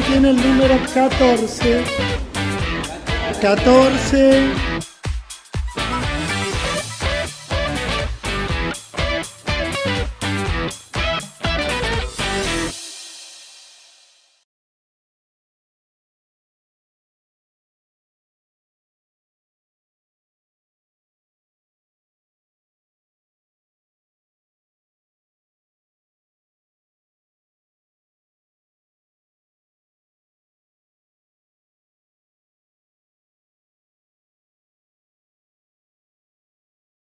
tiene el número 14. 14.